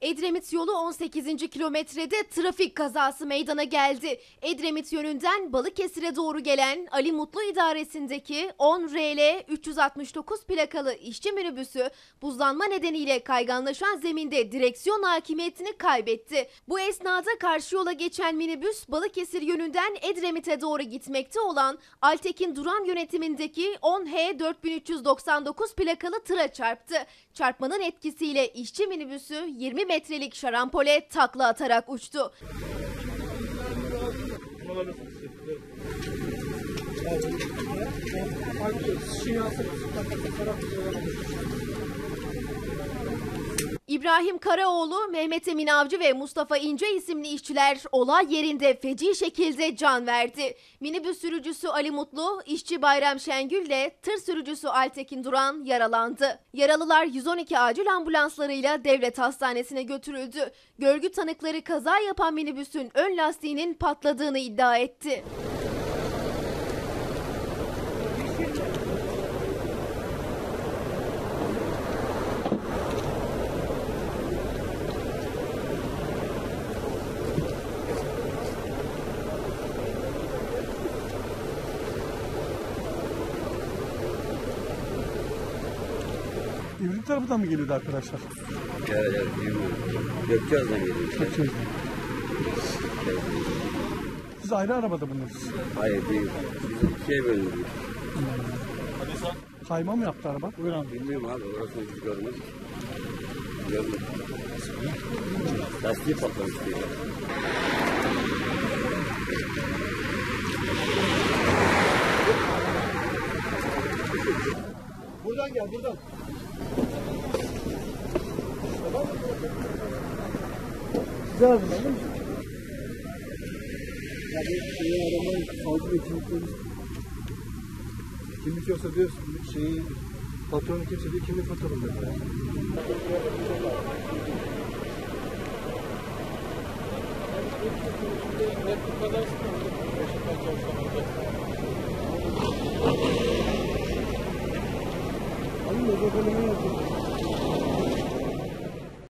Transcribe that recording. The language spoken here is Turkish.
Edremit yolu 18. kilometrede trafik kazası meydana geldi. Edremit yönünden Balıkesir'e doğru gelen Ali Mutlu idaresindeki 10 RL 369 plakalı işçi minibüsü buzlanma nedeniyle kayganlaşan zeminde direksiyon hakimiyetini kaybetti. Bu esnada karşı yola geçen minibüs Balıkesir yönünden Edremit'e doğru gitmekte olan Altekin Duran yönetimindeki 10H 4399 plakalı tıra çarptı. Çarpmanın etkisiyle işçi minibüsü 20 metrelik şarampole takla atarak uçtu. İbrahim Karaoğlu, Mehmet Emin Avcı ve Mustafa İnce isimli işçiler olay yerinde feci şekilde can verdi. Minibüs sürücüsü Ali Mutlu, işçi Bayram Şengül ile tır sürücüsü Altekin Duran yaralandı. Yaralılar 112 acil ambulanslarıyla devlet hastanesine götürüldü. Görgü tanıkları kaza yapan minibüsün ön lastiğinin patladığını iddia etti. İvrik tarafından mı geliyordu arkadaşlar? Evet, evet, bilmiyorum. Gökçeaz'dan geliyor. Kaçıyordu. Siz ayrı arabada mısınız? Hayır değil. Biz ikiye bölündük. Kayma mı yaptı araba? Buyur abi. Bilmiyorum abi orasını biz görmedik. Görmedik. Lastiği patlamış diye. Buradan gel buradan. Güzel? Ya bu şeyi aramayı savcı ve kimlikleri kimlik yoksa diyorsun şeyi patronu kimse diyor kimlik patronu diyor. Ne लोगों के लिए